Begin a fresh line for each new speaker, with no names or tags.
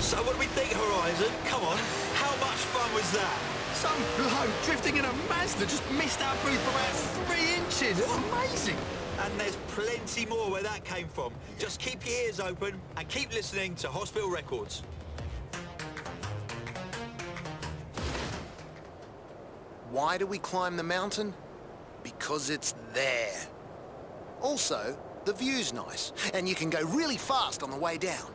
So what do we think, Horizon? Come on, how much fun was that?
Some bloke drifting in a Mazda just missed our booth by about three inches. It's amazing.
And there's plenty more where that came from. Just keep your ears open and keep listening to Hospital Records.
Why do we climb the mountain? Because it's there. Also, the view's nice, and you can go really fast on the way down.